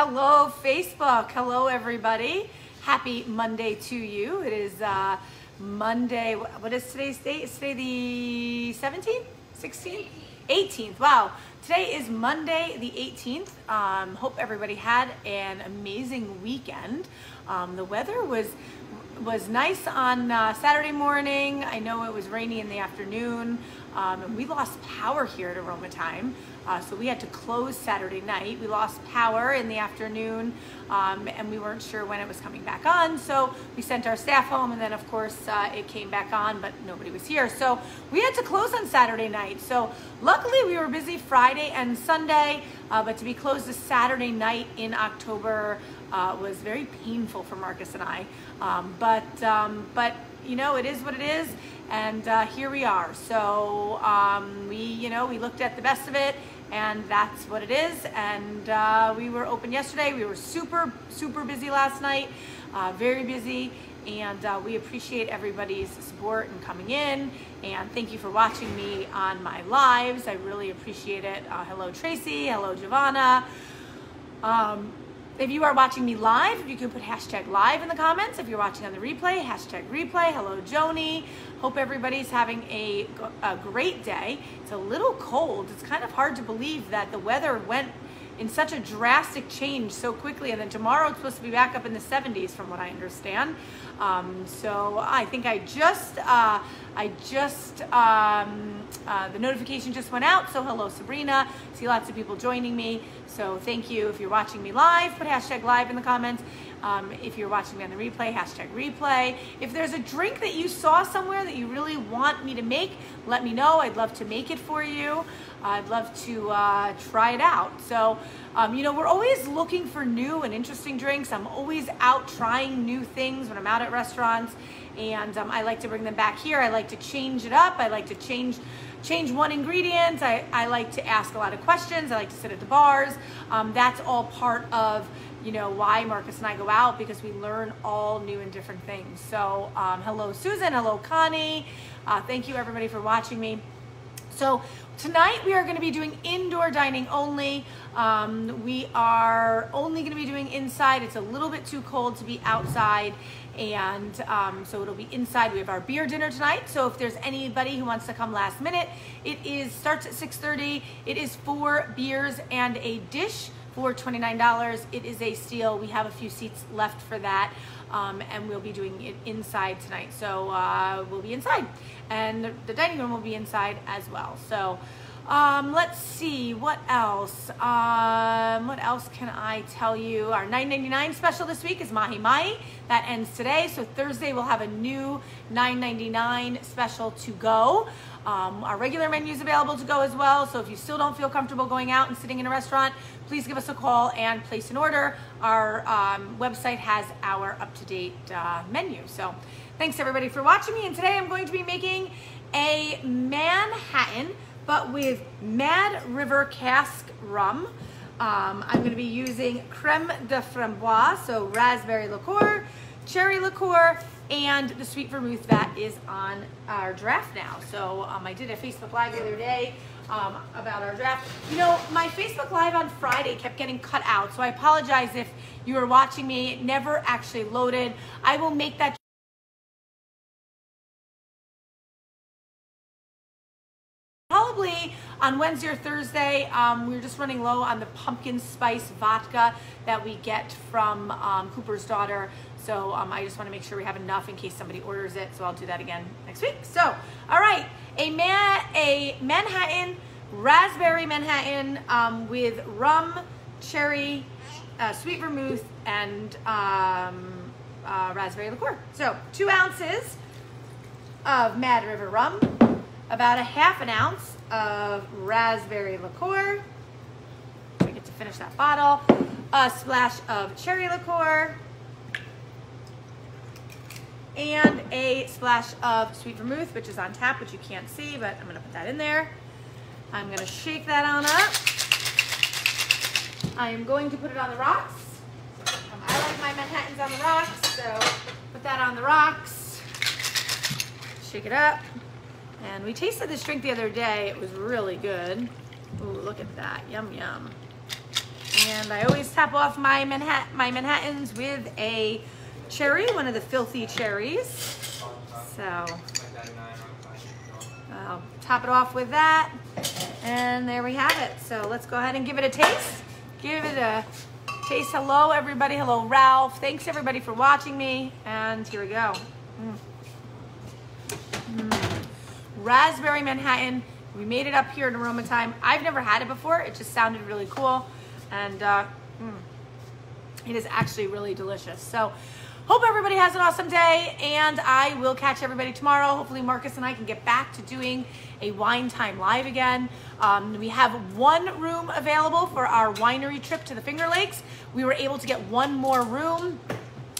Hello, Facebook. Hello, everybody. Happy Monday to you. It is uh, Monday. What is today's date? Is today the 17th? 16th? 18th. Wow. Today is Monday the 18th. Um, hope everybody had an amazing weekend. Um, the weather was was nice on uh, Saturday morning. I know it was rainy in the afternoon, um, and we lost power here at Aroma Thyme. Uh, so we had to close Saturday night. We lost power in the afternoon um, and we weren't sure when it was coming back on. So we sent our staff home and then of course uh, it came back on, but nobody was here. So we had to close on Saturday night. So luckily we were busy Friday and Sunday, uh, but to be closed this Saturday night in October uh, was very painful for Marcus and I. Um, but, um, but you know, it is what it is and uh, here we are. So um, we, you know, we looked at the best of it and that's what it is. And uh, we were open yesterday. We were super, super busy last night, uh, very busy. And uh, we appreciate everybody's support and coming in. And thank you for watching me on my lives. I really appreciate it. Uh, hello, Tracy. Hello, Giovanna. Um, if you are watching me live, you can put hashtag live in the comments. If you're watching on the replay, hashtag replay. Hello, Joni. Hope everybody's having a, a great day. It's a little cold. It's kind of hard to believe that the weather went in such a drastic change so quickly. And then tomorrow it's supposed to be back up in the 70s from what I understand. Um, so I think I just, uh, I just, um, uh, the notification just went out. So hello, Sabrina. See lots of people joining me. So thank you. If you're watching me live, put hashtag live in the comments. Um, if you're watching me on the replay, hashtag replay. If there's a drink that you saw somewhere that you really want me to make, let me know. I'd love to make it for you. I'd love to uh, try it out. So, um, you know, we're always looking for new and interesting drinks. I'm always out trying new things when I'm out at restaurants. And um, I like to bring them back here. I like to change it up. I like to change change one ingredient. I, I like to ask a lot of questions. I like to sit at the bars. Um, that's all part of you know why Marcus and I go out because we learn all new and different things. So um, hello Susan, hello Connie. Uh, thank you everybody for watching me. So tonight we are going to be doing indoor dining only. Um, we are only going to be doing inside. It's a little bit too cold to be outside and um, so it'll be inside. We have our beer dinner tonight. So if there's anybody who wants to come last minute, it is starts at 6:30. It is four beers and a dish for $29. It is a steal. We have a few seats left for that. Um, and we'll be doing it inside tonight. So uh, we'll be inside. And the, dining room will be inside as well. So um, let's see, what else? Um, what else can I tell you? Our $9.99 special this week is Mahi Mahi. That ends today. So Thursday we'll have a new $9.99 special to go. Um, our regular menu is available to go as well. So if you still don't feel comfortable going out and sitting in a restaurant, please give us a call and place an order. Our um, website has our up-to-date uh, menu. So thanks everybody for watching me. And today I'm going to be making a Manhattan, but with Mad River Cask Rum. Um, I'm going to be using creme de framboise, so raspberry liqueur, cherry liqueur, and the sweet vermouth that is on our draft now. So um, I did a Facebook Live the other day um, about our draft. You know, my Facebook Live on Friday kept getting cut out, so I apologize if you were watching me. It never actually loaded. I will make that probably on Wednesday or Thursday. Um, we are just running low on the pumpkin spice vodka that we get from um, Cooper's daughter. So um, I just want to make sure we have enough in case somebody orders it. So I'll do that again next week. So, all right, a, man, a Manhattan, raspberry Manhattan um, with rum, cherry, uh, sweet vermouth, and um, uh, raspberry liqueur. So two ounces of Mad River rum, about a half an ounce of raspberry liqueur. I get to finish that bottle. A splash of cherry liqueur, and a splash of sweet vermouth, which is on tap, which you can't see, but I'm gonna put that in there. I'm gonna shake that on up. I am going to put it on the rocks. Um, I like my Manhattans on the rocks, so put that on the rocks. Shake it up. And we tasted this drink the other day. It was really good. Ooh, look at that, yum, yum. And I always top off my Manhattan, my Manhattans with a cherry, one of the filthy cherries. So I'll top it off with that. And there we have it. So let's go ahead and give it a taste. Give it a taste. Hello, everybody. Hello, Ralph. Thanks, everybody, for watching me. And here we go. Mm. Raspberry Manhattan. We made it up here in Aroma Thyme. I've never had it before. It just sounded really cool. And uh, mm, it is actually really delicious. So hope everybody has an awesome day. And I will catch everybody tomorrow. Hopefully Marcus and I can get back to doing a wine time live again. Um, we have one room available for our winery trip to the Finger Lakes. We were able to get one more room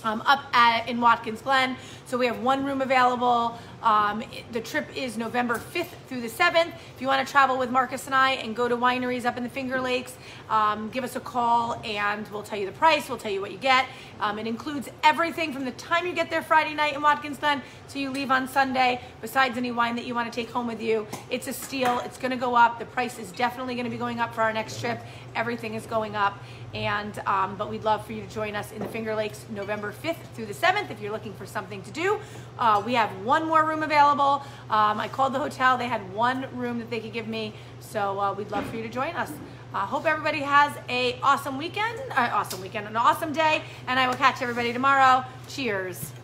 um, up at, in Watkins Glen. So we have one room available. Um, the trip is November 5th through the 7th. If you want to travel with Marcus and I and go to wineries up in the Finger Lakes, um, give us a call and we'll tell you the price. We'll tell you what you get. Um, it includes everything from the time you get there Friday night in Watkins Glen to you leave on Sunday, besides any wine that you want to take home with you. It's a steal. It's going to go up. The price is definitely going to be going up for our next trip. Everything is going up. And um, but we'd love for you to join us in the Finger Lakes November 5th through the 7th if you're looking for something to do. Uh, we have one more room available. Um, I called the hotel. They had one room that they could give me. So uh, we'd love for you to join us. I uh, hope everybody has a awesome weekend, uh, awesome weekend, an awesome day, and I will catch everybody tomorrow. Cheers.